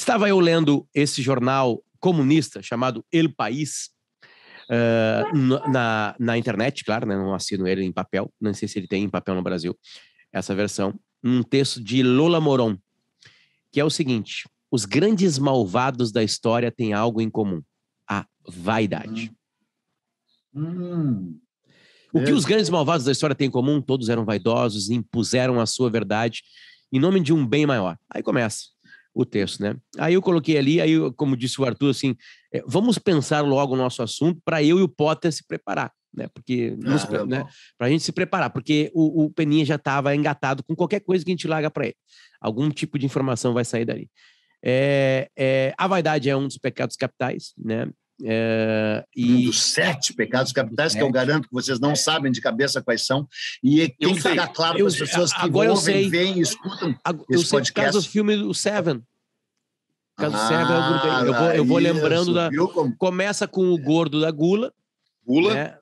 Estava eu lendo esse jornal comunista chamado El País, uh, na, na internet, claro, né? não assino ele em papel, não sei se ele tem em papel no Brasil, essa versão, um texto de Lola Moron, que é o seguinte: os grandes malvados da história têm algo em comum: a vaidade. Hum. O que os grandes malvados da história têm em comum? Todos eram vaidosos e impuseram a sua verdade em nome de um bem maior. Aí começa o texto, né? Aí eu coloquei ali, aí como disse o Arthur, assim, é, vamos pensar logo o nosso assunto para eu e o Potter se preparar, né? Porque ah, né? para a gente se preparar, porque o, o Peninha já estava engatado com qualquer coisa que a gente larga para ele. Algum tipo de informação vai sair dali. É, é, a vaidade é um dos pecados capitais, né? É, e... Um dos sete pecados capitais, que eu garanto que vocês não sabem de cabeça quais são, e tem eu que sei. ficar claro para as pessoas que agora ouvem, eu sei. veem e escutam eu esse sei podcast. por causa do filme do Seven. Ah, do Seven, eu, eu, vou, eu vou lembrando da... Começa com o gordo da gula. Gula. Né?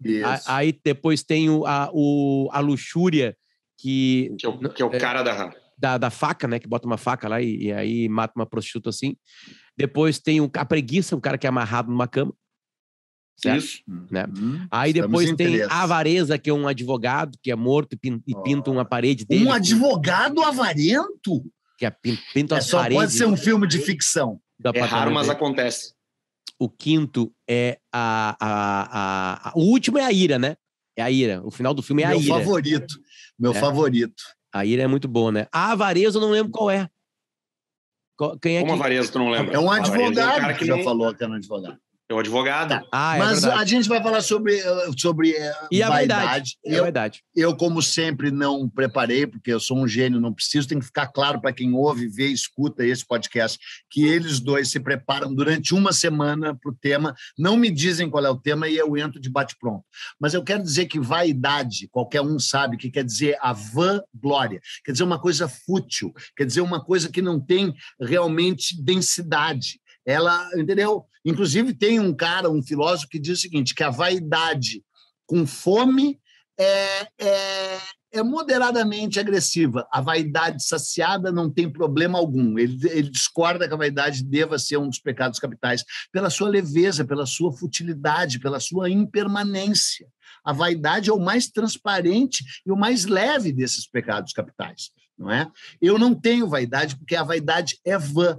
Aí depois tem o, a, o, a luxúria, que... Que é o, que é o cara da... Da, da faca, né? Que bota uma faca lá e, e aí mata uma prostituta assim. Depois tem o, a preguiça, um cara que é amarrado numa cama. Certo? Isso. Né? Hum, Aí depois tem a avareza, que é um advogado que é morto e, pinta uma parede dele. Um advogado avarento? Que é, pinta é, as só paredes. Pode ser um filme de ficção. É raro, mas acontece. O quinto é a, a, a, a, O último é a ira, né? É a ira. O final do filme é a Meu ira. Meu favorito. Meu é. favorito. A ira é muito boa, né? A avareza eu não lembro qual é. Quem é Como que... Avareza, tu não lembra? É um advogado é um que, que já falou que é um advogado. É o advogado. Tá. Ah, é Mas verdade. a gente vai falar sobre, eh, sobre eh, e a vaidade. E a vaidade. Eu, como sempre, não preparei, porque eu sou um gênio, não preciso. Tem que ficar claro para quem ouve, vê, escuta esse podcast, que eles dois se preparam durante uma semana para o tema. Não me dizem qual é o tema e eu entro de bate-pronto. Mas eu quero dizer que vaidade, qualquer um sabe que quer dizer a vã glória, quer dizer uma coisa fútil, quer dizer uma coisa que não tem realmente densidade ela, entendeu? Inclusive, tem um cara, um filósofo, que diz o seguinte: que a vaidade com fome é, é, é moderadamente agressiva. A vaidade saciada não tem problema algum. Ele, ele discorda que a vaidade deva ser um dos pecados capitais pela sua leveza, pela sua futilidade, pela sua impermanência. A vaidade é o mais transparente e o mais leve desses pecados capitais, não é? Eu não tenho vaidade porque a vaidade é vã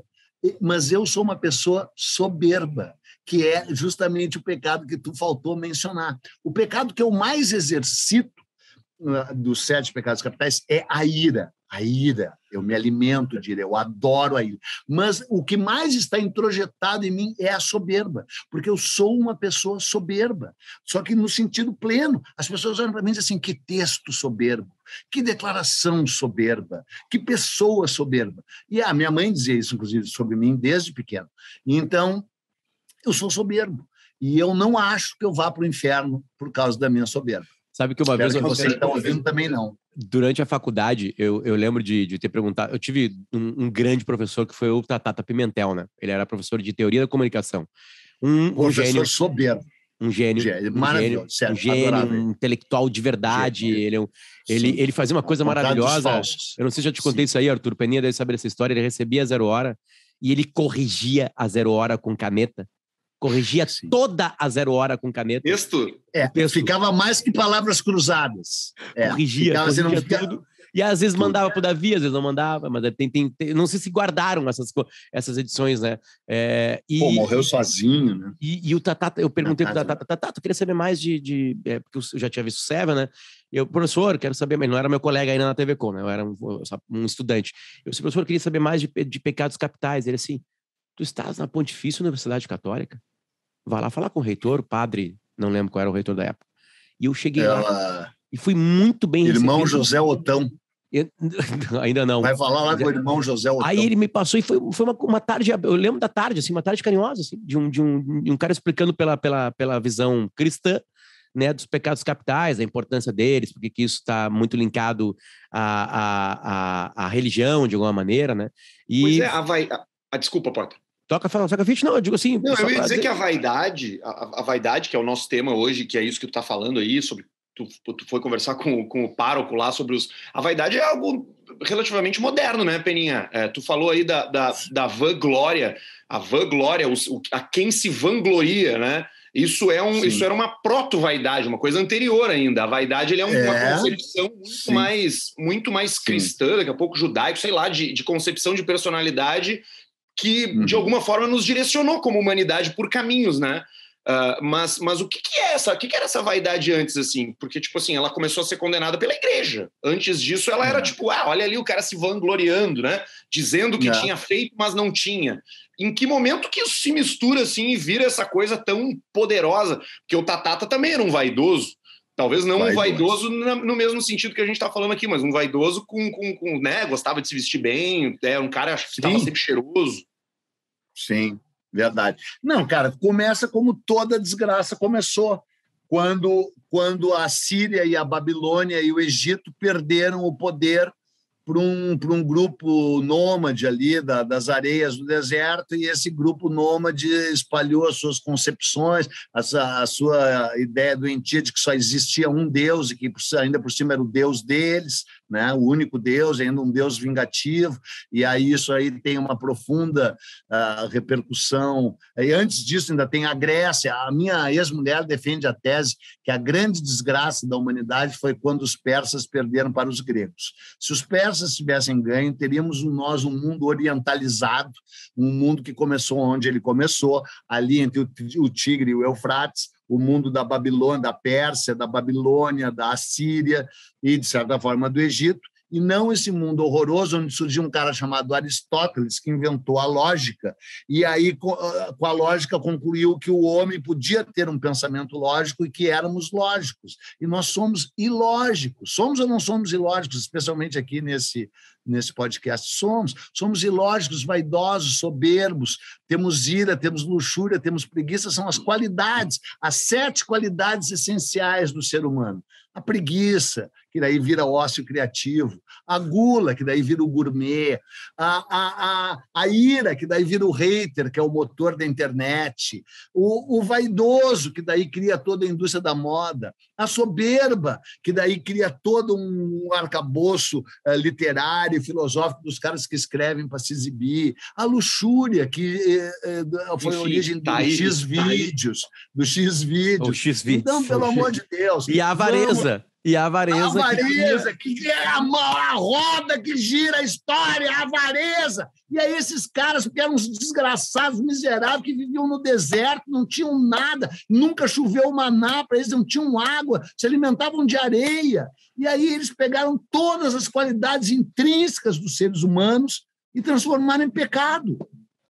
mas eu sou uma pessoa soberba, que é justamente o pecado que tu faltou mencionar. O pecado que eu mais exercito uh, dos sete pecados capitais é a ira. A ira. Eu me alimento de ira, eu adoro a ira. Mas o que mais está introjetado em mim é a soberba, porque eu sou uma pessoa soberba, só que no sentido pleno. As pessoas olham para mim e dizem assim: que texto soberbo. Que declaração soberba, que pessoa soberba. E a minha mãe dizia isso, inclusive, sobre mim desde pequeno. Então, eu sou soberbo. E eu não acho que eu vá para o inferno por causa da minha soberba. Sabe que uma Espero vez... Que você está ouvindo também não. Durante a faculdade, eu, eu lembro de, de ter perguntado... Eu tive um, um grande professor que foi o Tata Pimentel, né? Ele era professor de Teoria da Comunicação. Um, um professor gênio, soberbo um gênio, um gênio, um, gênio um intelectual de verdade. Gênio. Ele, é ele, ele fazia uma coisa maravilhosa. Eu não sei se já te contei Sim. isso aí, Arthur. Peninha deve saber essa história. Ele recebia a zero hora e ele corrigia a zero hora com caneta. Corrigia Sim. toda a zero hora com caneta. Texto? É, texto. ficava mais que palavras cruzadas. É, corrigia, ficava, corrigia tudo. E às vezes mandava pro Davi, às vezes não mandava, mas tem, tem, tem não sei se guardaram essas, essas edições, né? É, e, Pô, morreu sozinho, né? E, e o Tatá, eu perguntei pro Tatá, Tatá, tu queria saber mais de. de é, porque eu já tinha visto Seven, né? Eu, professor, quero saber, mas não era meu colega ainda na TV Com, né? Eu era um, um estudante. Eu disse, professor, eu queria saber mais de, de pecados capitais. Ele assim, tu estás na Pontifícia Universidade Católica? Vai lá falar com o reitor, o padre, não lembro qual era o reitor da época. E eu cheguei Ela... lá e fui muito bem Irmão recebido. José Otão. Eu, ainda não. Vai falar lá com o irmão José Otão. Aí ele me passou e foi, foi uma, uma tarde, eu lembro da tarde, assim, uma tarde carinhosa, assim, de um, de um, de um cara explicando pela, pela, pela visão cristã, né, dos pecados capitais, a importância deles, porque que isso está muito linkado à, à, à, à, religião, de alguma maneira, né? E... Pois é, a, vai... a, a desculpa, Porta. Toca falando, saca fit, não, eu digo assim. Não, eu ia dizer, dizer que a vaidade, a, a, vaidade, que é o nosso tema hoje, que é isso que tu tá falando aí, sobre tu, tu foi conversar com, com o pároco lá sobre os. A vaidade é algo relativamente moderno, né, Peninha? É, tu falou aí da, da, da vanglória, a vanglória, o, a quem se vangloria, né? Isso, é um, isso era uma proto-vaidade, uma coisa anterior ainda. A vaidade ele é, um, é uma concepção muito mais, muito mais cristã, daqui a pouco judaico, sei lá, de, de concepção de personalidade que, uhum. de alguma forma, nos direcionou como humanidade por caminhos, né? Uh, mas, mas o que, que é essa? O que, que, era essa vaidade antes, assim? Porque, tipo assim, ela começou a ser condenada pela igreja. Antes disso, ela era tipo, ah, olha ali o cara se vangloriando, né? Dizendo que tinha feito, mas não tinha. Em que momento que isso se mistura, assim, e vira essa coisa tão poderosa? Porque o Tatata também era um vaidoso. Talvez não vaidoso. um vaidoso no mesmo sentido que a gente está falando aqui, mas um vaidoso com, com, com, né? Gostava de se vestir bem, é um cara que estava sempre cheiroso. Sim, Verdade. Não, cara, começa como toda desgraça começou. Quando, quando a Síria e a Babilônia e o Egito perderam o poder para um, um grupo nômade ali da, das areias do deserto, e esse grupo nômade espalhou as suas concepções, a, a sua ideia doentia de que só existia um Deus e que ainda por cima era o Deus deles, né? o único Deus, ainda um Deus vingativo, e aí isso aí tem uma profunda uh, repercussão. E antes disso, ainda tem a Grécia. A minha ex-mulher defende a tese que a grande desgraça da humanidade foi quando os persas perderam para os gregos. Se os persas tivessem ganho, teríamos nós um mundo orientalizado, um mundo que começou onde ele começou, ali entre o Tigre e o Eufrates, o mundo da Babilônia, da Pérsia, da Babilônia, da Assíria e, de certa forma, do Egito, e não esse mundo horroroso onde surgiu um cara chamado Aristóteles, que inventou a lógica, e aí, com a lógica, concluiu que o homem podia ter um pensamento lógico e que éramos lógicos. E nós somos ilógicos. Somos ou não somos ilógicos, especialmente aqui nesse, nesse podcast. Somos. Somos ilógicos, vaidosos, soberbos, temos ira, temos luxúria, temos preguiça, são as qualidades, as sete qualidades essenciais do ser humano. A preguiça, que daí vira ócio criativo, a gula, que daí vira o gourmet, a, a, a, a ira, que daí vira o hater, que é o motor da internet, o, o vaidoso, que daí cria toda a indústria da moda, a soberba, que daí cria todo um arcabouço uh, literário filosófico dos caras que escrevem para se exibir, a luxúria, que uh, foi Enfim, a origem dos tá X-vídeos, tá do X-vídeos. Então, pelo amor de Deus. E a avareza. Vamos e a avareza. A avareza, que, que é a, a, roda que gira a história, a avareza. E aí, esses caras, porque eram uns desgraçados, miseráveis, que viviam no deserto, não tinham nada, nunca choveu maná para eles, não tinham água, se alimentavam de areia. E aí, eles pegaram todas as qualidades intrínsecas dos seres humanos e transformaram em pecado.